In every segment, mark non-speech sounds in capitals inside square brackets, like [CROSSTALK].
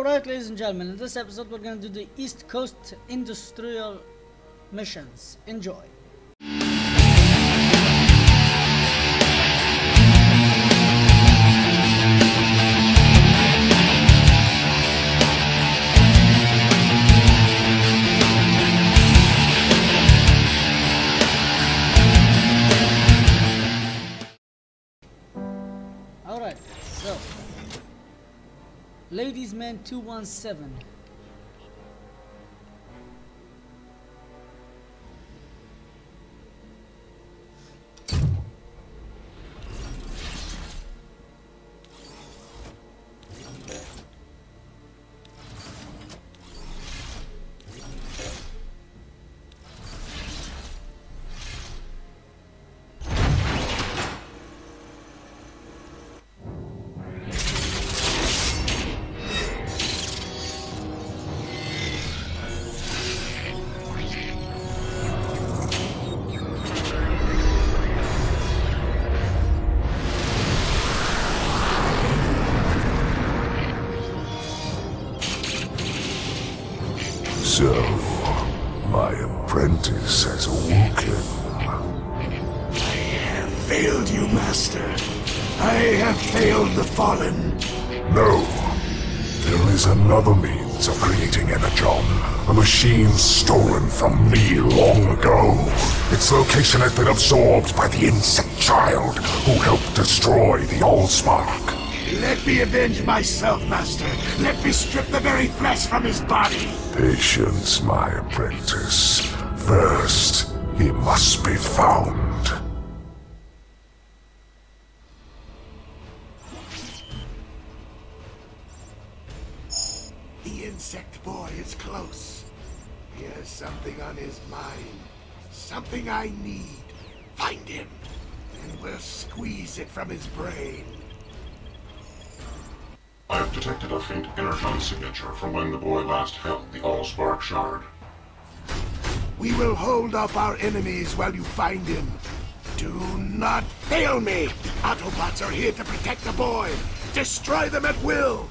Alright, ladies and gentlemen, in this episode we're gonna do the East Coast Industrial Missions. Enjoy. Man 217. So, my apprentice has awoken. I have failed you, Master. I have failed the Fallen. No. There is another means of creating Energon. A machine stolen from me long ago. Its location has been absorbed by the insect child who helped destroy the Allspark. Let me avenge myself, Master. Let me strip the very flesh from his body. Patience, my apprentice. First, he must be found. The insect boy is close. He has something on his mind. Something I need. Find him, and we'll squeeze it from his brain. I have detected a faint energon signature from when the boy last held the Allspark Shard. We will hold off our enemies while you find him. Do not fail me! Autobots are here to protect the boy! Destroy them at will!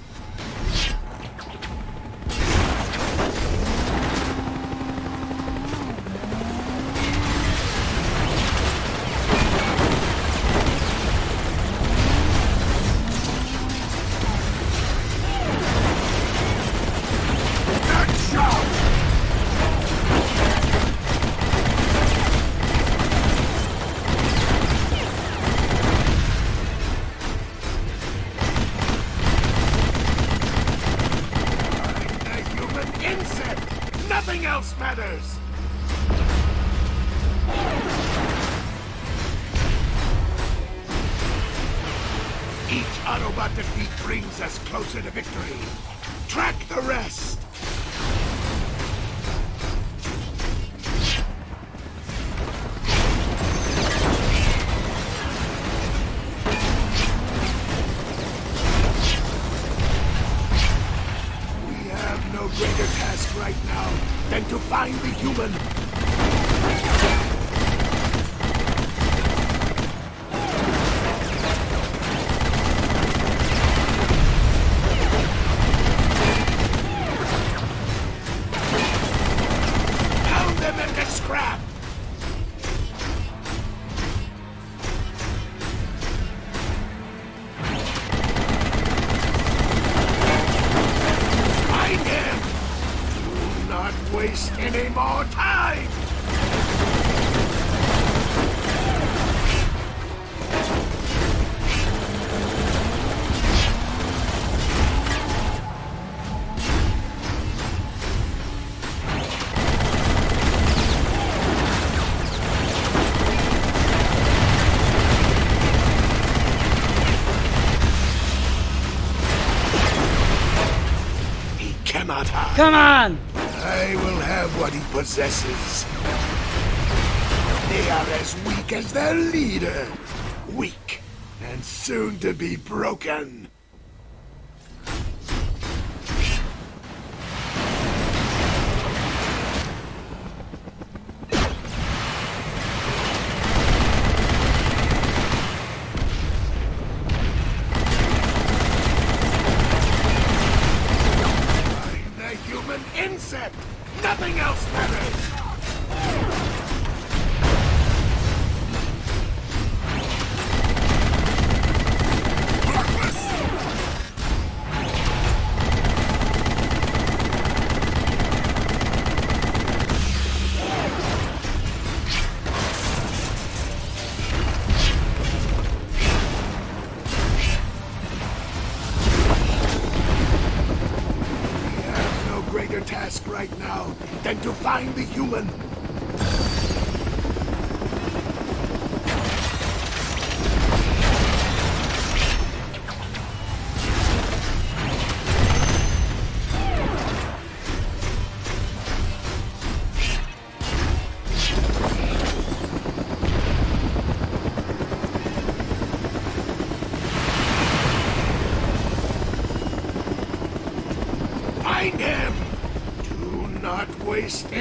Any more time! Come on! He possesses. They are as weak as their leader. Weak and soon to be broken.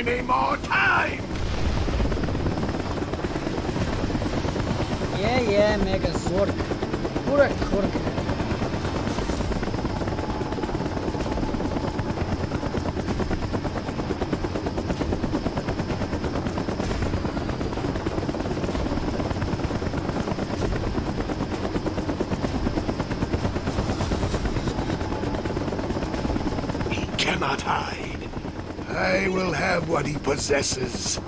Any more time! Je, je, mega zorg. Pura kurka. He cannot hide. I will have what he possesses.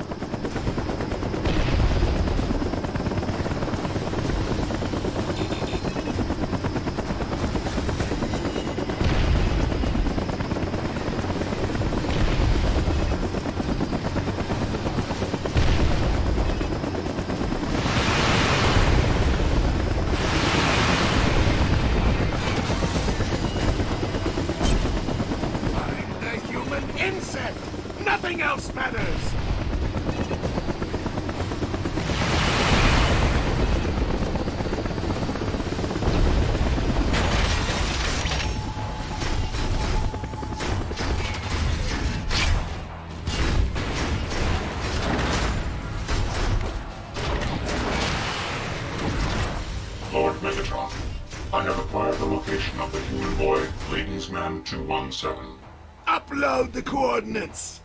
The coordinates!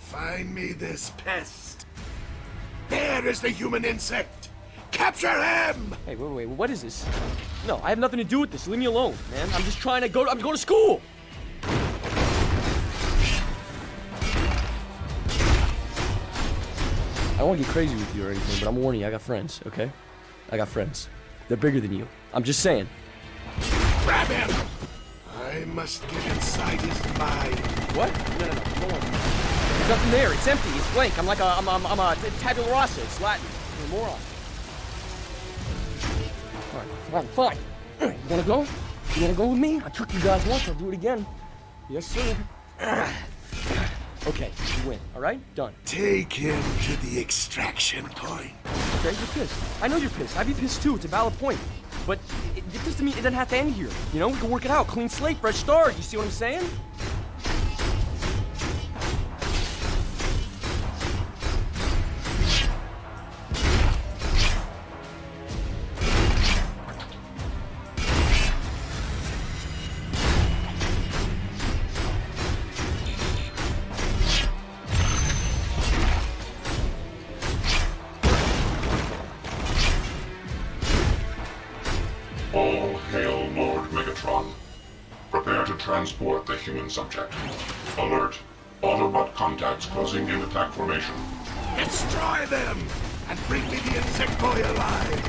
Find me this pest. There is the human insect! Capture him! Hey, wait, wait, what is this? No, I have nothing to do with this. Leave me alone, man. I'm just trying to go. I'm going to school. I don't want to get crazy with you or anything, but I'm warning you. I got friends, okay? I got friends. They're bigger than you. I'm just saying. Grab him! I must get inside his mind. What? No, no, no. Hold on. There's nothing there. It's empty. It's blank. I'm like a, I'm, I'm, I'm a tabula rasa. It's Latin. You're a moron. All right, fine, fine. [CLEARS THROAT] You wanna go? You wanna go with me? I took you guys once. I'll do it again. Yes, sir. [CLEARS THROAT] Okay, you win. All right, done. Take him to the extraction point. Okay, you're pissed. I know you're pissed. I'd be pissed too. It's a valid point. But it, it doesn't mean it doesn't have to end here. You know, we can work it out. Clean slate, fresh start. You see what I'm saying? Attack formation. Destroy them! And bring me the insect boy alive!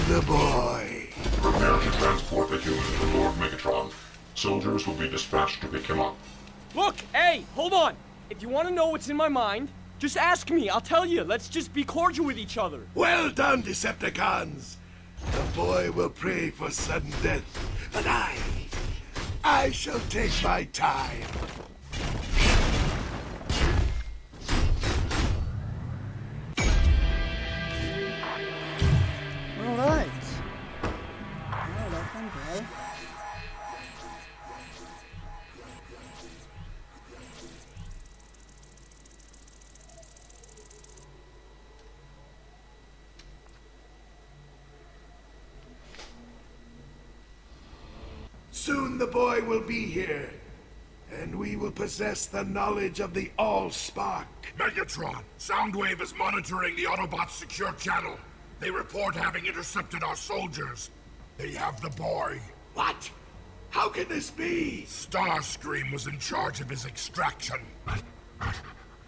Bring me the boy. Prepare to transport the human to Lord Megatron. Soldiers will be dispatched to pick him up. Look, hey, hold on. If you want to know what's in my mind, just ask me. I'll tell you. Let's just be cordial with each other. Well done, Decepticons! The boy will pray for sudden death, but I, I shall take my time. Possess the knowledge of the All-Spark. Megatron, Soundwave is monitoring the Autobots' secure channel. They report having intercepted our soldiers. They have the boy. What? How can this be? Starscream was in charge of his extraction. but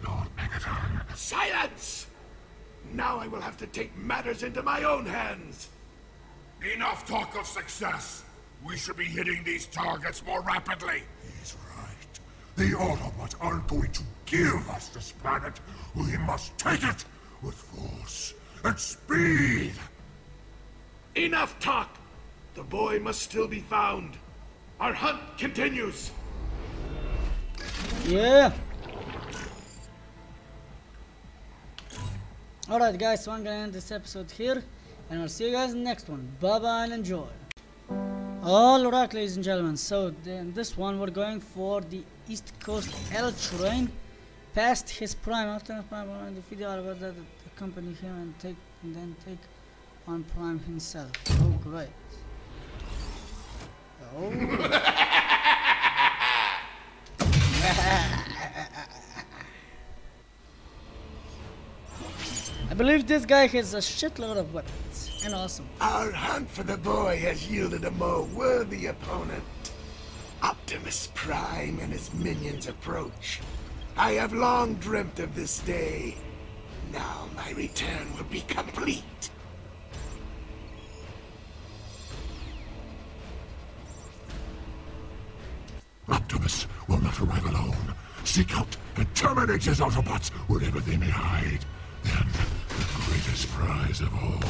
Lord Megatron. Silence! Now I will have to take matters into my own hands. Enough talk of success. We should be hitting these targets more rapidly. He's right. The Autobots aren't going to give us this planet. We must take it with force and speed. Enough talk! The boy must still be found. Our hunt continues. Yeah. Alright guys, so I'm gonna end this episode here and I'll see you guys in the next one. Bye bye and enjoy. Alright ladies and gentlemen, so then this one we're going for the East Coast L train past his prime after prime and defeat Autobots that accompany him and take and then take on Prime himself. Oh great. Oh [LAUGHS] I believe this guy has a shitload of weapons. And awesome. Our hunt for the boy has yielded a more worthy opponent. Optimus Prime and his minions approach. I have long dreamt of this day. Now my return will be complete. Optimus will not arrive alone. Seek out and terminate his Autobots wherever they may hide. Then, the greatest prize of all,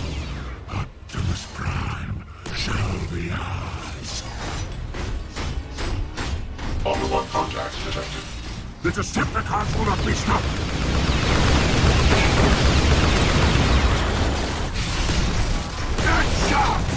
Optimus Prime, shall be ours. Autobot contacts detected. The Decepticons will not be stopped! Action! All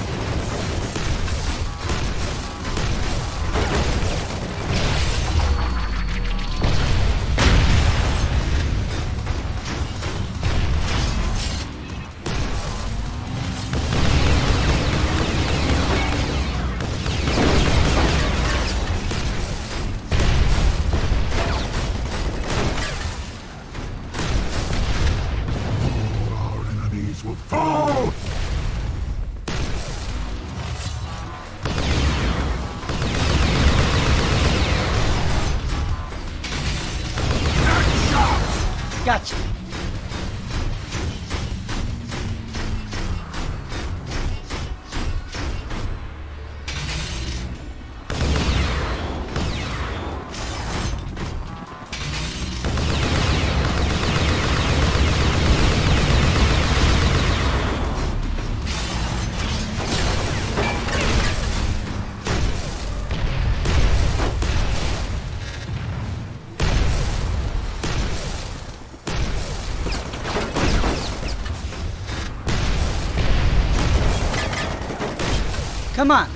Come on.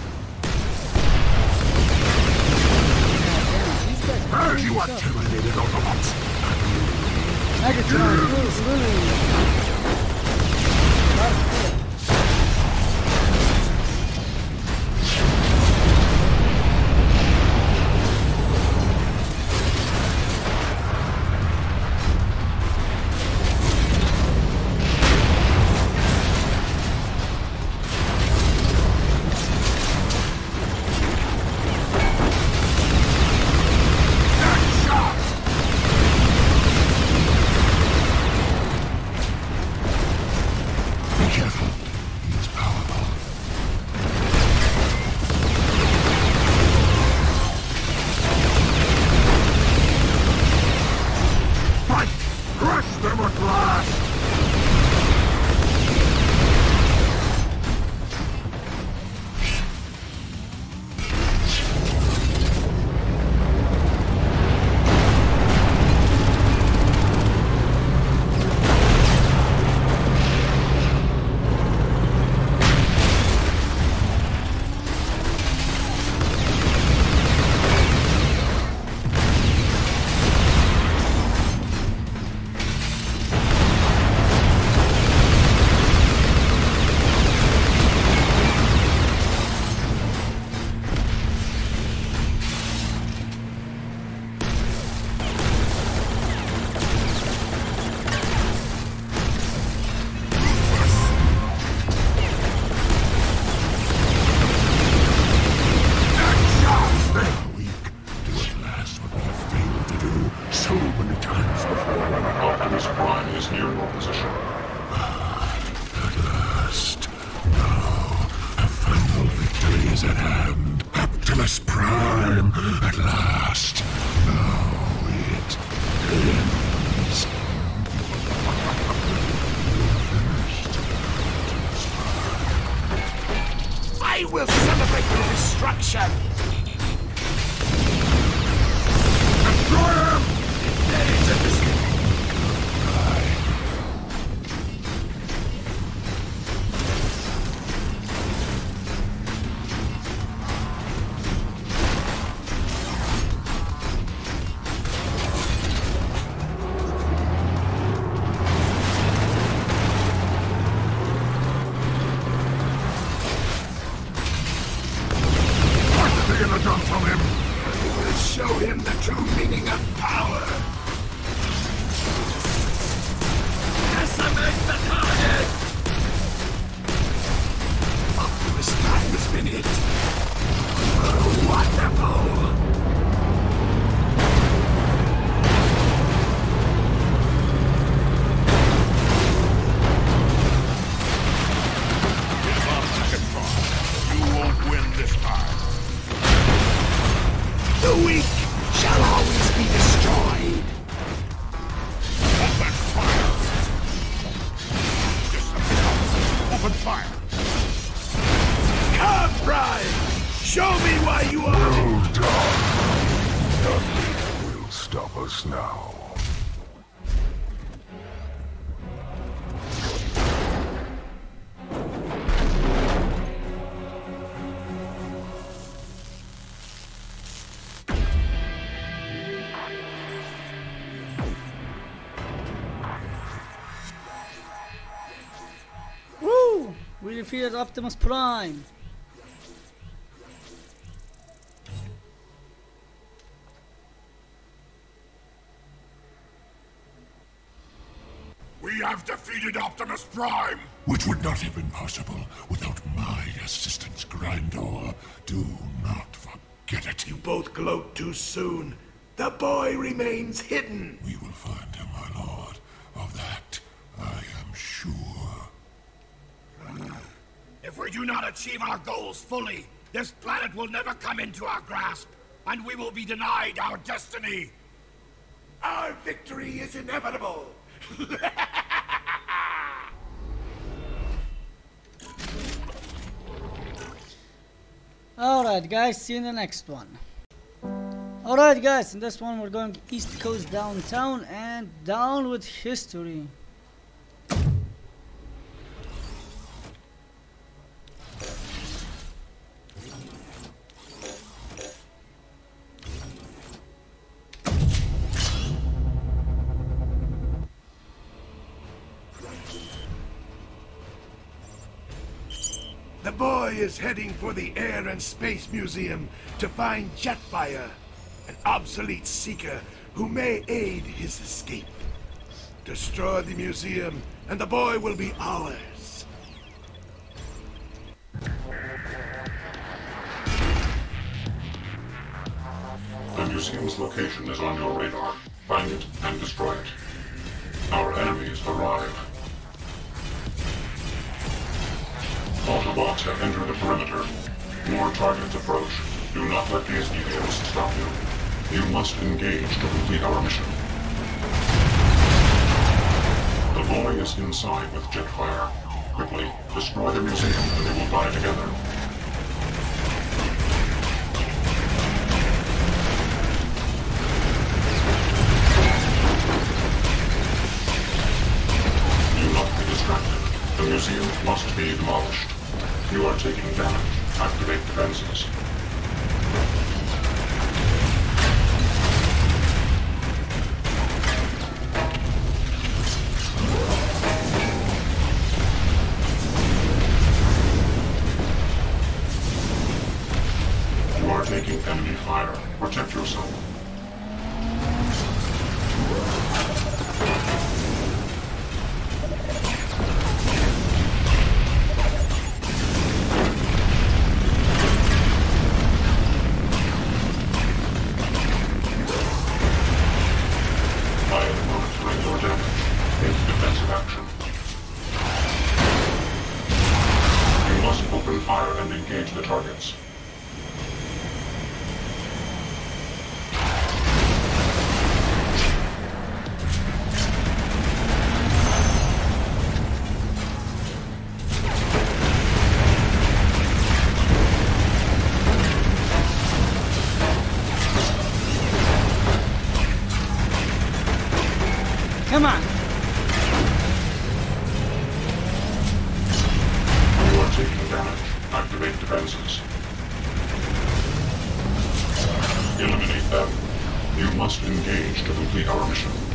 Destruction! Stop us now. Woo! We defeated Optimus Prime. Defeated Optimus Prime! Which would not have been possible without my assistance, Grindor. Do not forget it. You both gloat too soon. The boy remains hidden. We will find him, my lord. Of that, I am sure. If we do not achieve our goals fully, this planet will never come into our grasp, and we will be denied our destiny. Our victory is inevitable. [LAUGHS] Alright guys, see you in the next one. Alright guys, in this one we're going East Coast downtown and down with history. Is heading for the Air and Space Museum to find Jetfire, an obsolete seeker who may aid his escape. Destroy the museum, and the boy will be ours. The museum's location is on your radar. Find it and destroy it. Our enemies arrive. Autobots have entered the perimeter. More targets approach. Do not let these details stop you. You must engage to complete our mission. The boy is inside with Jetfire. Quickly, destroy the museum and they will die together. Do not be distracted. The museum must be demolished. You are taking damage. Activate defenses. Them. You must engage to complete our mission.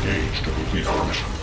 Must engage to complete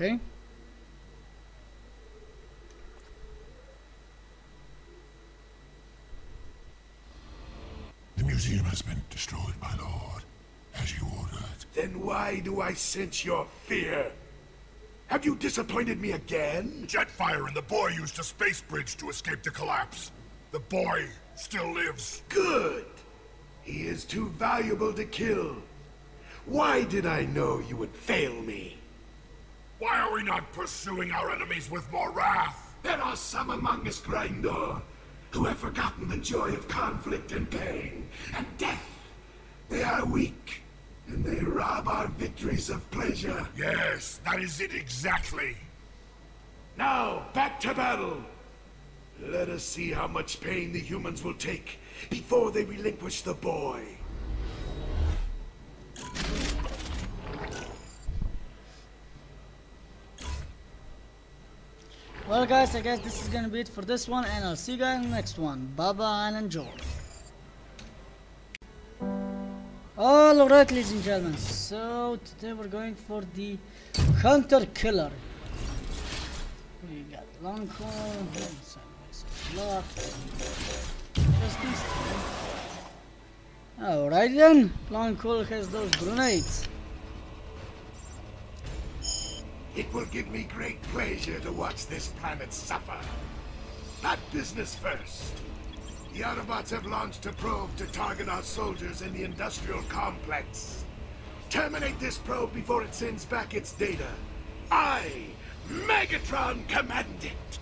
Okay. The museum has been destroyed, my lord, as you ordered. Then why do I sense your fear? Have you disappointed me again? Jetfire and the boy used a space bridge to escape the collapse. The boy still lives. Good. He is too valuable to kill. Why did I know you would fail me? Why are we not pursuing our enemies with more wrath? There are some among us, Grindor, who have forgotten the joy of conflict and pain and death. They are weak, and they rob our victories of pleasure. Yes, that is it exactly. Now, back to battle. Let us see how much pain the humans will take before they relinquish the boy. Well, guys, I guess this is gonna be it for this one, and I'll see you guys in the next one. Bye bye and enjoy. Alright, ladies and gentlemen, so today we're going for the Hunter Killer. We got long sideways block. Just. Alright then, Long Haul has those grenades. It will give me great pleasure to watch this planet suffer. But business first. The Autobots have launched a probe to target our soldiers in the industrial complex. Terminate this probe before it sends back its data. I, Megatron, command it.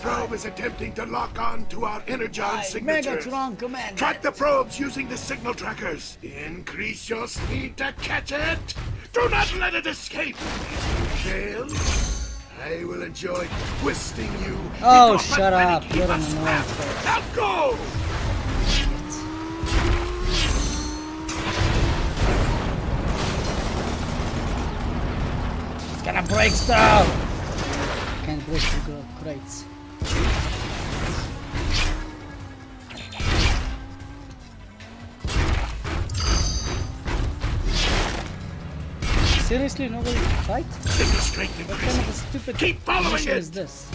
probe is attempting to lock on to our Energon signature. Megatron, command. Track the probes using the signal trackers. Increase your speed to catch it. Do not let it escape. Fail. I will enjoy twisting you. Oh, shut up. Get on the Now go! It's gonna break stuff! Can't wait to go crates. Seriously, nobody fight? Us straight What kind of a stupid Keep following it. is this?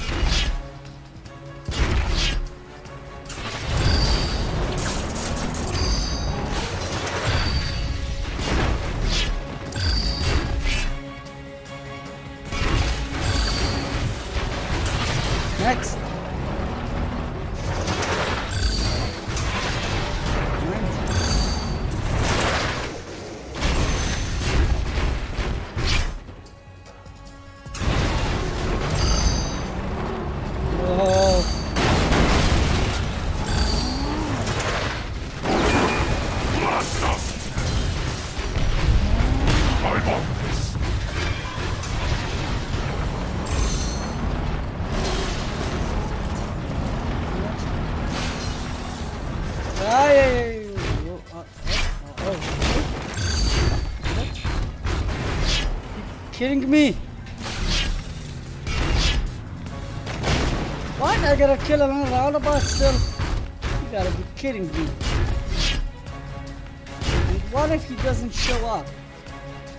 Kidding me? What? I gotta kill him in a roundabout still? You gotta be kidding me. And what if he doesn't show up?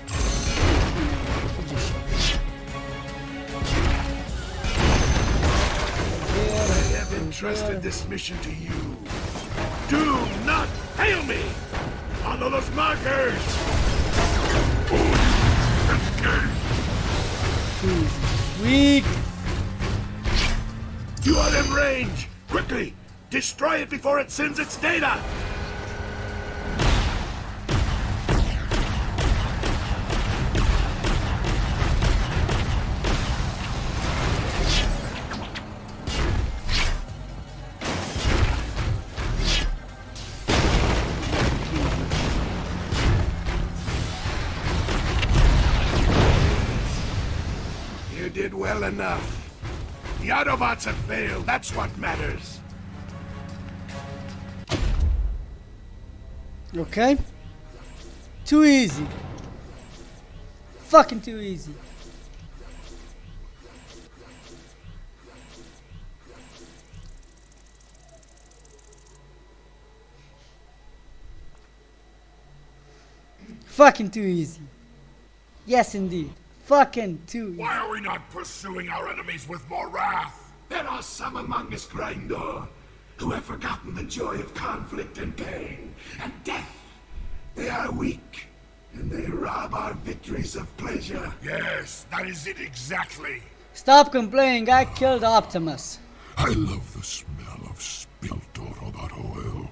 He just show I have entrusted this mission to you. Do not fail me! Follow those markers! Weak! You are in range! Quickly! Destroy it before it sends its data! Autobots have failed, that's what matters. Okay? Too easy. Fucking too easy. Fucking too easy. Yes, indeed. Fucking too easy. Why are we not pursuing our enemies with more wrath? There are some among us, Grindor, who have forgotten the joy of conflict and pain and death. They are weak, and they rob our victories of pleasure. Yes, that is it exactly. Stop complaining. I killed Optimus. I love the smell of spilt Autobot oil.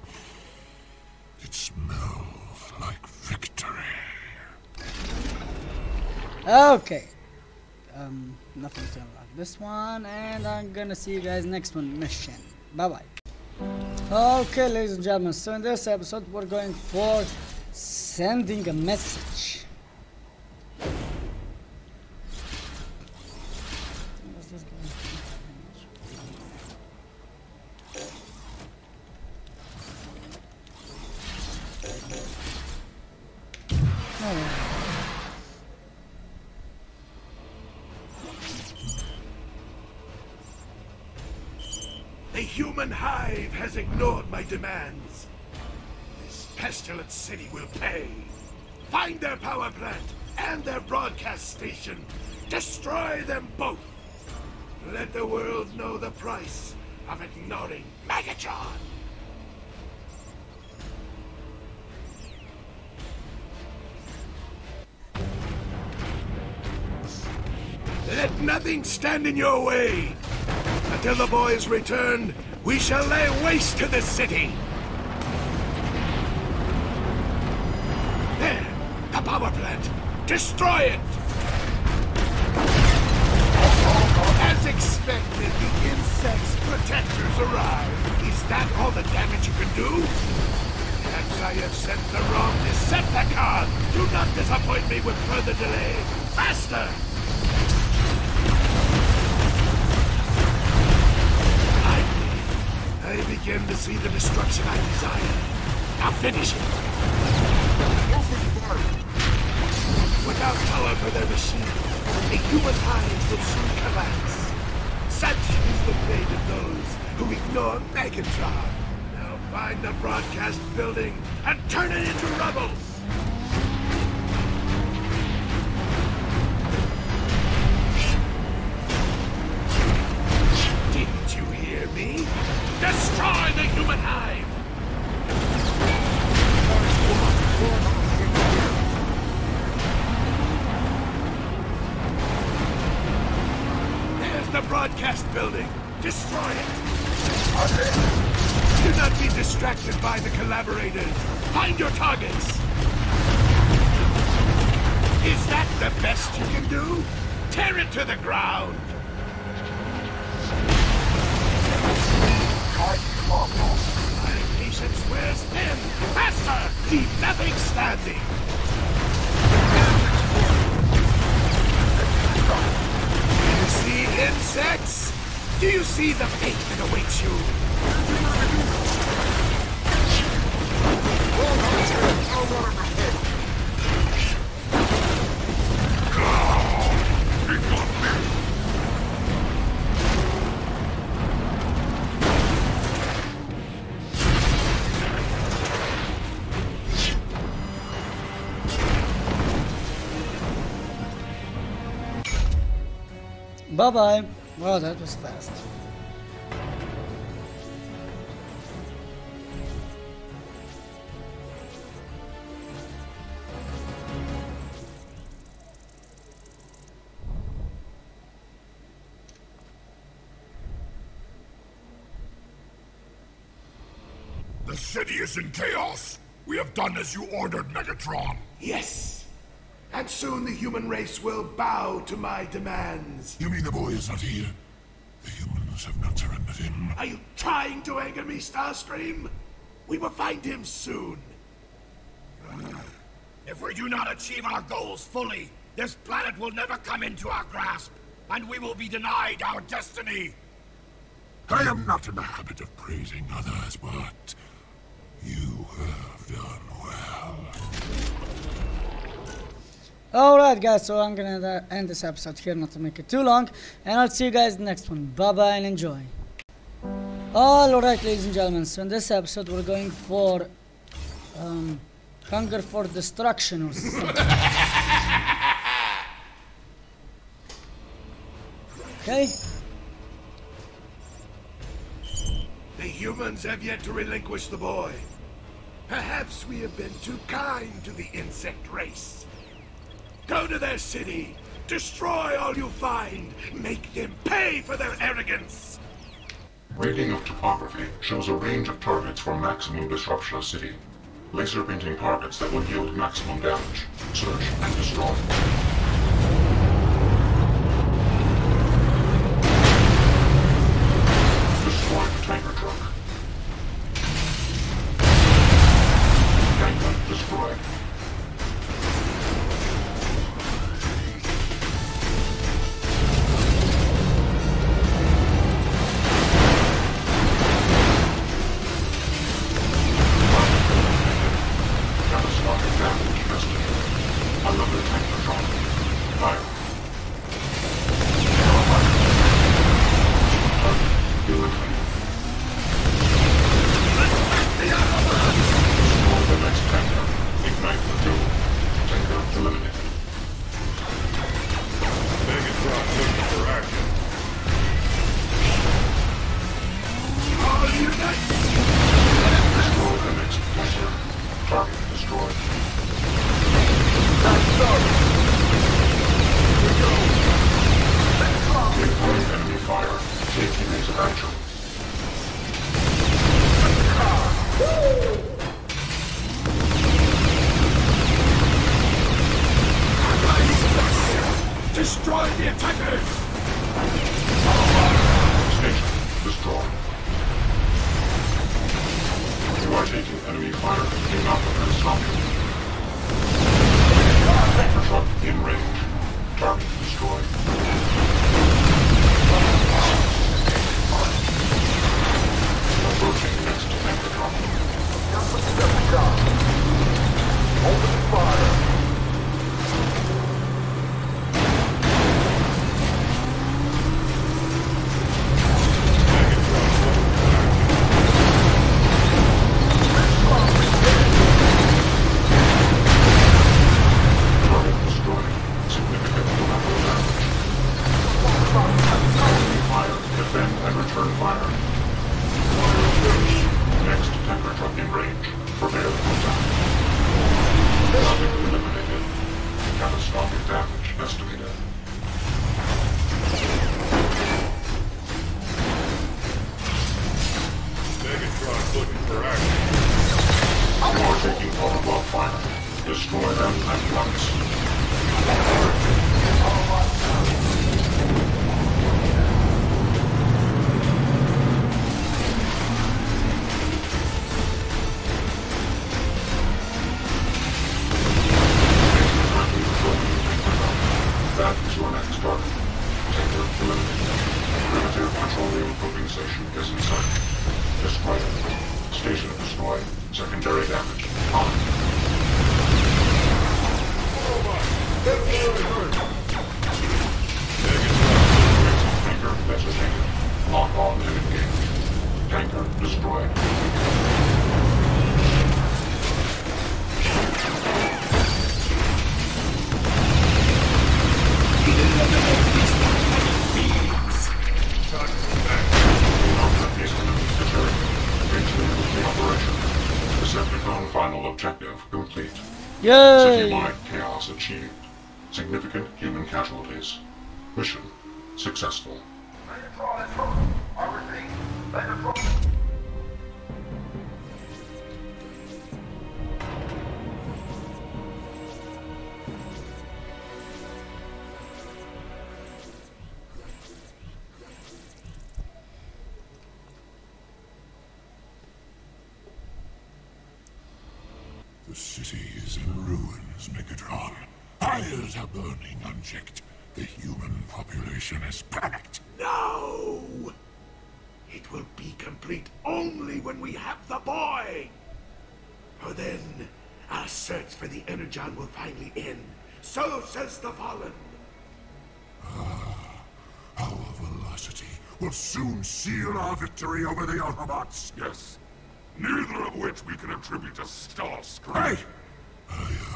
It smells like victory. Okay. Um, nothing to unlock this one, and I'm gonna see you guys next one mission. Bye bye. Okay, ladies and gentlemen, so in this episode, we're going for sending a message. Demands. This pestilent city will pay. Find their power plant and their broadcast station. Destroy them both. Let the world know the price of ignoring Megatron. Let nothing stand in your way. Until the boys return, we shall lay waste to the city. There, the power plant. Destroy it! As expected, the insect's protectors arrive. Is that all the damage you can do? Perhaps I have sent the wrong Decepticon. Do not disappoint me with further delay. Faster! I, begin to see the destruction I desire. Now finish it. Without power for their machine, The humankind will soon collapse. Such is the fate of those who ignore Megatron. Now find the broadcast building and turn it into rubble! Broadcast building. Destroy it. Do not be distracted by the collaborators. Find your targets. Is that the best you can do? Tear it to the ground. My patience wears thin. Faster! Leave nothing standing. Insects? Do you see the fate that awaits you? Bye bye. Bye. Wow, that was fast. The city is in chaos. We have done as you ordered, Megatron. Yes. And soon the human race will bow to my demands. You mean the boy is not here? The humans have not surrendered him. Are you trying to anger me, Starscream? We will find him soon. If we do not achieve our goals fully, this planet will never come into our grasp, and we will be denied our destiny. I am not in the habit of praising others, but you have done Alright guys, so I'm gonna end this episode here not to make it too long and I'll see you guys next one. Bye bye and enjoy. Alright ladies and gentlemen, so in this episode we're going for um, Hunger for Destruction or something. [LAUGHS] okay? The humans have yet to relinquish the boy. Perhaps we have been too kind to the insect race. Go to their city. Destroy all you find. Make them pay for their arrogance. Rating of topography shows a range of targets for maximum disruption of city. Laser painting targets that will yield maximum damage. Search and destroy. Destroy the attackers. Destroy them at once. Successful. The city is in ruins, Megatron. Fires are burning unchecked. The human population is panicked. No! It will be complete only when we have the boy! For then, our search for the Energon will finally end. So says the Fallen. Ah, our velocity will soon seal our victory over the Autobots. Yes. Neither of which we can attribute to Starscream. Hey! I.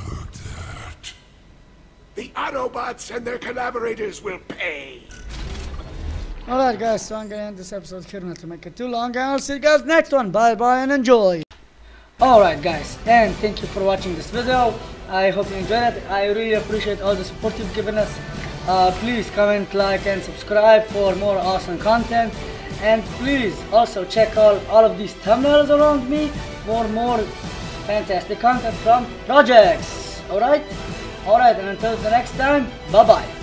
The Autobots and their collaborators will pay. Alright guys, so I'm gonna end this episode here not to make it too long and I'll see you guys next one. Bye bye and enjoy. Alright guys, and thank you for watching this video. I hope you enjoyed it. I really appreciate all the support you've given us. Uh, please comment, like and subscribe for more awesome content. And please also check out all of these thumbnails around me for more fantastic content from projects. Alright? Alright, and until the next time, bye bye.